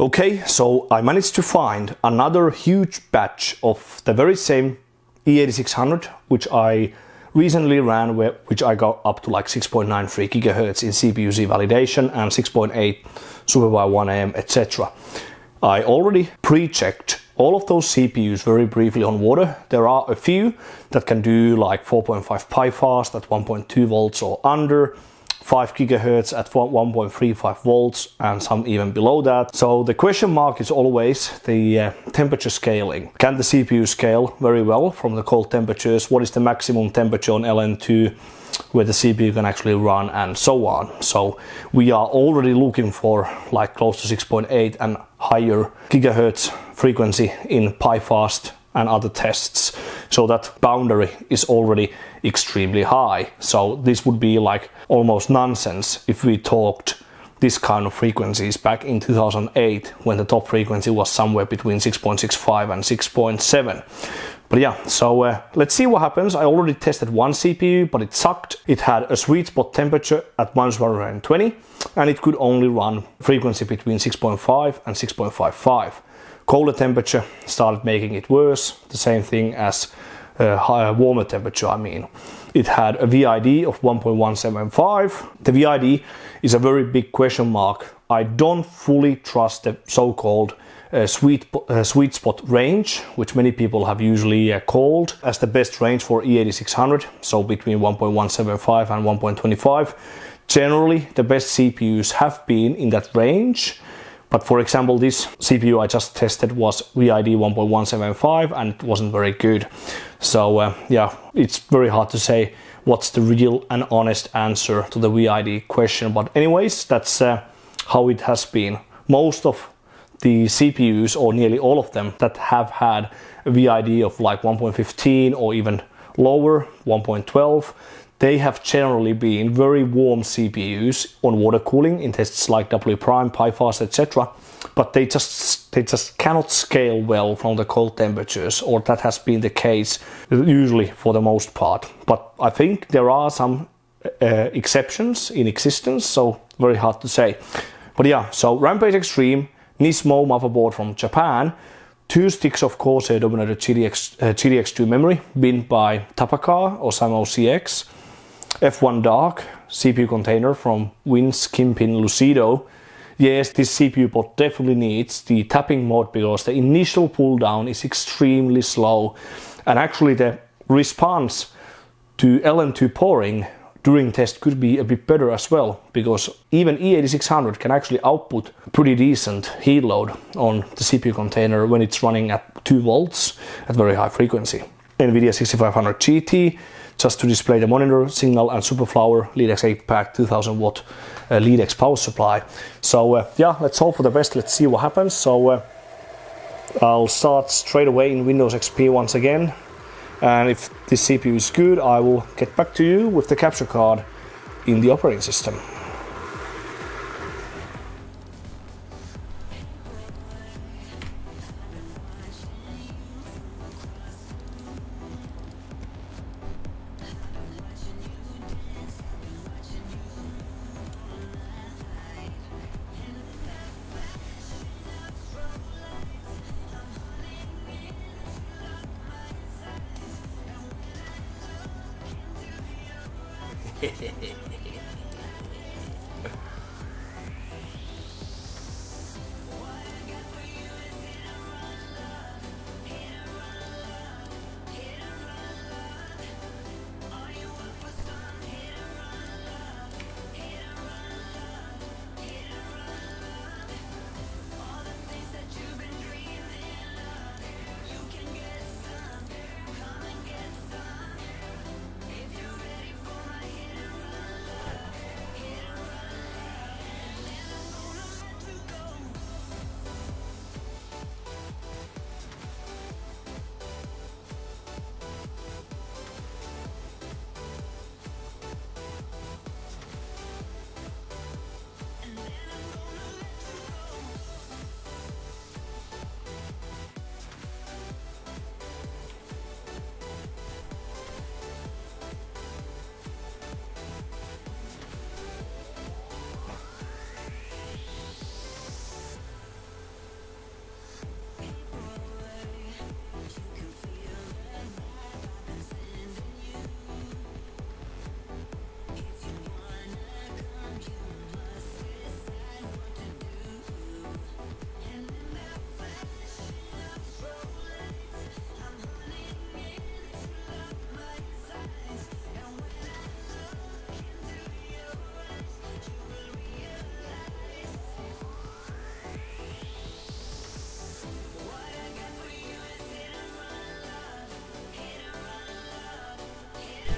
Okay, so I managed to find another huge batch of the very same E8600, which I recently ran, which I got up to like 6.93 gigahertz in CPU-Z validation and 6.8 SuperPI 1M, etc. I already pre-checked all of those CPUs very briefly on water. There are a few that can do like 4.5 PiFast at 1.2 volts or under, 5 gigahertz at 1.35 volts and some even below that. So the question mark is always the uh, temperature scaling. Can the CPU scale very well from the cold temperatures? What is the maximum temperature on LN2 where the CPU can actually run and so on. So we are already looking for like close to 6.8 and higher gigahertz frequency in PiFast and other tests. So that boundary is already extremely high. So this would be like almost nonsense if we talked this kind of frequencies back in 2008 when the top frequency was somewhere between 6.65 and 6.7. But yeah, so uh, let's see what happens. I already tested one CPU, but it sucked. It had a sweet spot temperature at 120 and it could only run frequency between 6.5 and 6.55. Colder temperature started making it worse, the same thing as uh, higher, warmer temperature, I mean. It had a VID of 1.175. The VID is a very big question mark. I don't fully trust the so-called uh, sweet, uh, sweet spot range, which many people have usually uh, called as the best range for E8600, so between 1.175 and 1.25. Generally, the best CPUs have been in that range. But for example, this CPU I just tested was VID 1.175 and it wasn't very good. So uh, yeah, it's very hard to say what's the real and honest answer to the VID question. But anyways, that's uh, how it has been. Most of the CPUs, or nearly all of them, that have had a VID of like 1.15 or even lower, 1.12, they have generally been very warm CPUs on water cooling in tests like W prime, PiFast, etc. But they just they just cannot scale well from the cold temperatures, or that has been the case usually for the most part. But I think there are some uh, exceptions in existence, so very hard to say. But yeah, so Rampage Extreme Nismo motherboard from Japan, two sticks of Corsair Dominator GTX, uh, GTX2 memory, bin by Tapaka or Sam.OCX, F1 Dark CPU container from Vince Kingpin Lucido. Yes, this CPU board definitely needs the tapping mode because the initial pull down is extremely slow and actually the response to LN2 pouring during test could be a bit better as well because even E8600 can actually output pretty decent heat load on the CPU container when it's running at 2 volts at very high frequency. NVIDIA 6500 GT just to display the monitor signal and Superflower Leadex 8 pack 2000 watt uh, Leadex power supply. So uh, yeah, let's hope for the best. Let's see what happens. So uh, I'll start straight away in Windows XP once again and if this CPU is good I will get back to you with the capture card in the operating system. Jejeje.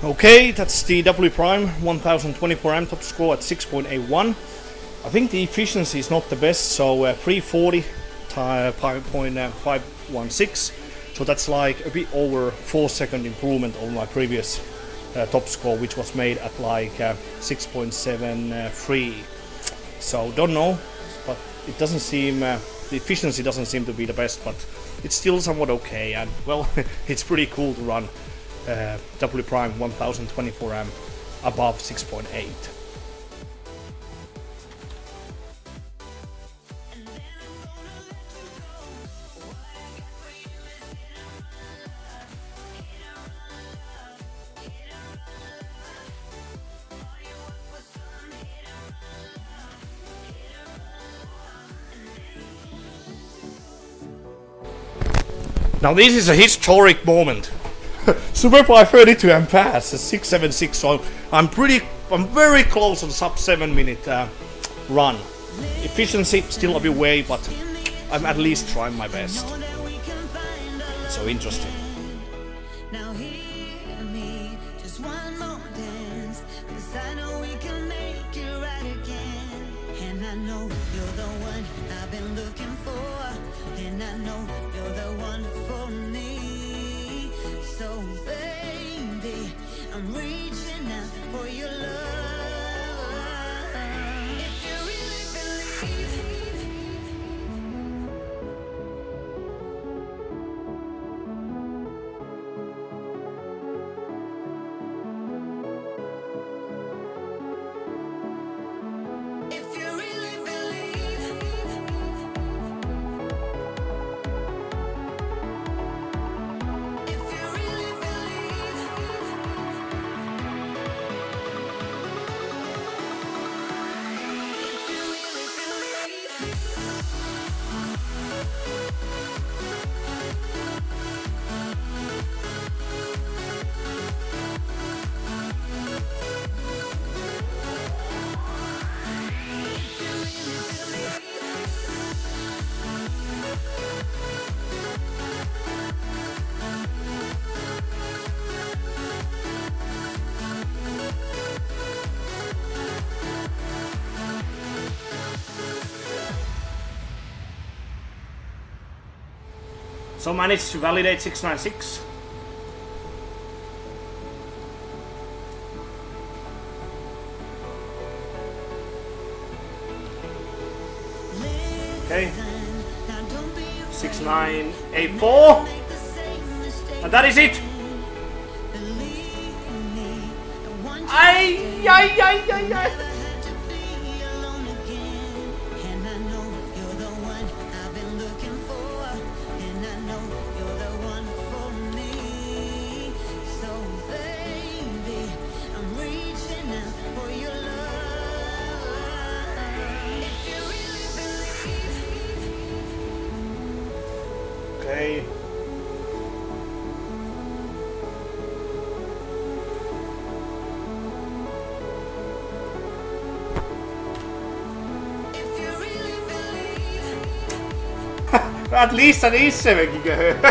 Okay, that's the WPrime 1024 amp top score at 6.81. I think the efficiency is not the best, so uh, 340 5.516. So that's like a bit over 4 second improvement on my previous uh, top score, which was made at like uh, 6.73. So don't know, but it doesn't seem uh, the efficiency doesn't seem to be the best, but it's still somewhat okay. And well, it's pretty cool to run uh, WPrime 1024 amp above 6.8. Now this is a historic moment. Superfly 32 and pass 676 so I'm pretty I'm very close on sub 7 minute uh, run. Efficiency still a bit way but I'm at least trying my best. So interesting So managed to validate 696. Okay. 6984. And that is it. Ay, ay, ay, ay, ay. At least an E7 gigahertz.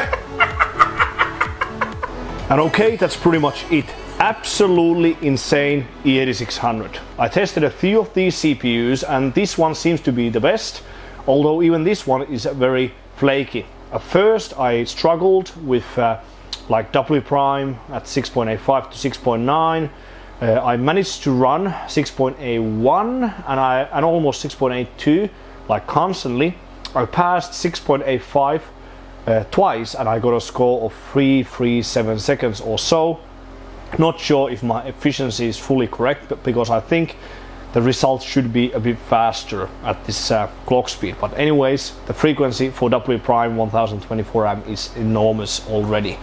and okay, that's pretty much it. Absolutely insane E8600. I tested a few of these CPUs and this one seems to be the best, although even this one is very flaky. At first I struggled with uh, like WPrime at 6.85 to 6.9. Uh, I managed to run 6.81 and I and almost 6.82 like constantly. I passed 6.85 uh, twice and I got a score of 337 seconds or so. Not sure if my efficiency is fully correct but because I think the results should be a bit faster at this uh, clock speed. But anyways, the frequency for WPrime 1024M is enormous already.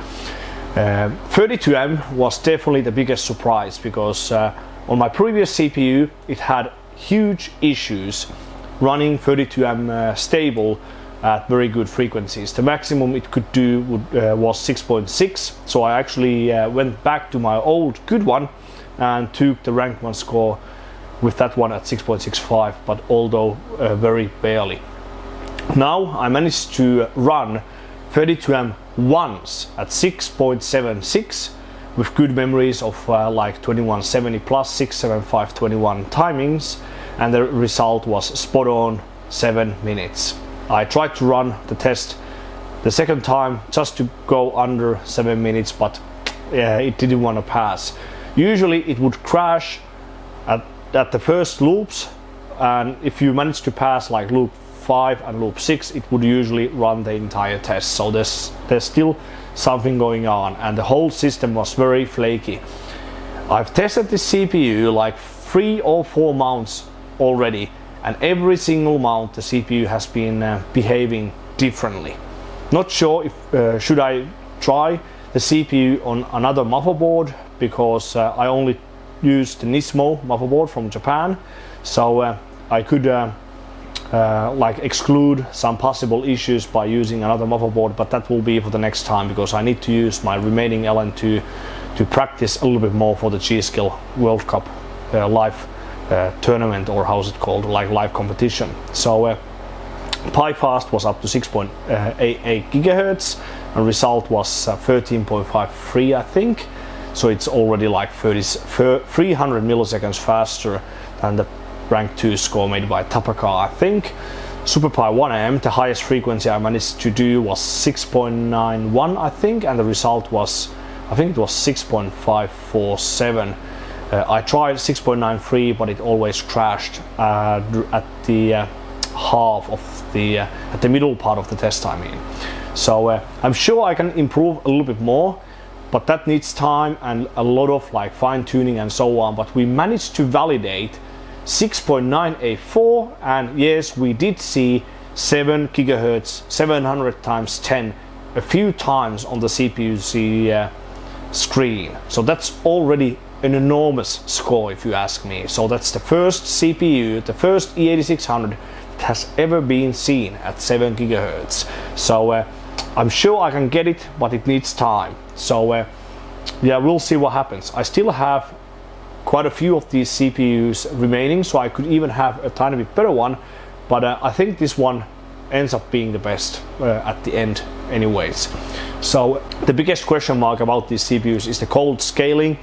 Uh, 32M was definitely the biggest surprise because uh, on my previous CPU it had huge issues running 32M uh, stable at very good frequencies. The maximum it could do would, uh, was 6.6, so I actually uh, went back to my old good one and took the rank 1 score with that one at 6.65 but although uh, very barely. Now I managed to run 32M once at 6.76 with good memories of uh, like 2170 plus 675 21 timings and the result was spot on 7 minutes. I tried to run the test the second time just to go under 7 minutes but uh, it didn't want to pass. Usually it would crash at, at the first loops and if you manage to pass like loop 5 and loop 6 it would usually run the entire test so there's there's still something going on and the whole system was very flaky I've tested this CPU like three or four mounts already and every single mount the CPU has been uh, behaving differently. Not sure if uh, should I try the CPU on another motherboard because uh, I only used the Nismo motherboard from Japan so uh, I could uh, uh, like exclude some possible issues by using another motherboard but that will be for the next time because I need to use my remaining LN2 to practice a little bit more for the G-Skill World Cup live tournament or how's it called like live competition so uh, PiFast was up to 6.88 gigahertz and result was uh, 13.53 I think so it's already like 30, 300 milliseconds faster than the rank 2 score made by Tapaka, I think. SuperPI 1M, the highest frequency I managed to do was 6.91, I think, and the result was, I think it was 6.547. Uh, I tried 6.93, but it always crashed uh, at the uh, half of the, uh, at the middle part of the test, I mean. So uh, I'm sure I can improve a little bit more, but that needs time and a lot of like fine tuning and so on. But we managed to validate 6.984 and yes we did see 7 gigahertz 700 times 10 a few times on the CPU uh, screen so that's already an enormous score if you ask me so that's the first CPU the first E8600 that has ever been seen at 7 gigahertz so uh, I'm sure I can get it but it needs time so uh, yeah we'll see what happens I still have quite a few of these CPUs remaining, so I could even have a tiny bit better one. But uh, I think this one ends up being the best uh, at the end anyways. So the biggest question mark about these CPUs is the cold scaling.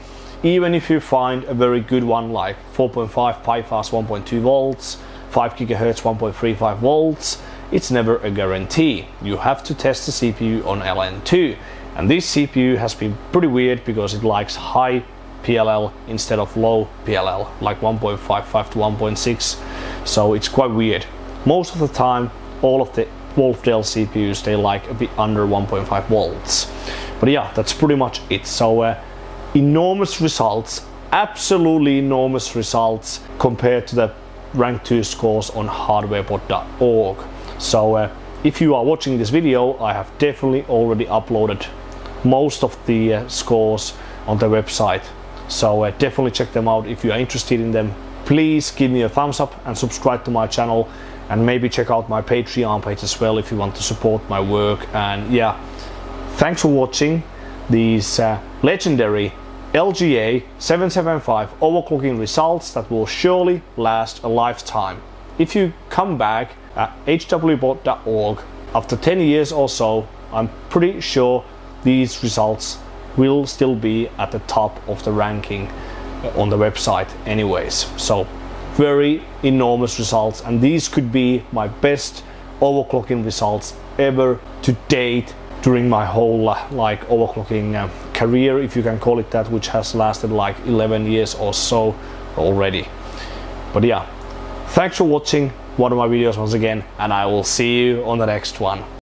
Even if you find a very good one like 4.5 PiFast 1.2 volts, 5 gigahertz 1.35 volts, it's never a guarantee. You have to test the CPU on LN2. And this CPU has been pretty weird because it likes high PLL instead of low PLL, like 1.55 to 1.6. So it's quite weird. Most of the time, all of the Wolfdale CPUs, they like a bit under 1.5 volts. But yeah, that's pretty much it. So uh, enormous results, absolutely enormous results compared to the rank 2 scores on hardwarebot.org. So uh, if you are watching this video, I have definitely already uploaded most of the uh, scores on the website so uh, definitely check them out if you are interested in them. Please give me a thumbs up and subscribe to my channel and maybe check out my Patreon page as well if you want to support my work. And yeah, thanks for watching these uh, legendary LGA 775 overclocking results that will surely last a lifetime. If you come back at hwbot.org after 10 years or so, I'm pretty sure these results will still be at the top of the ranking on the website anyways so very enormous results and these could be my best overclocking results ever to date during my whole uh, like overclocking uh, career if you can call it that which has lasted like 11 years or so already. But yeah thanks for watching one of my videos once again and I will see you on the next one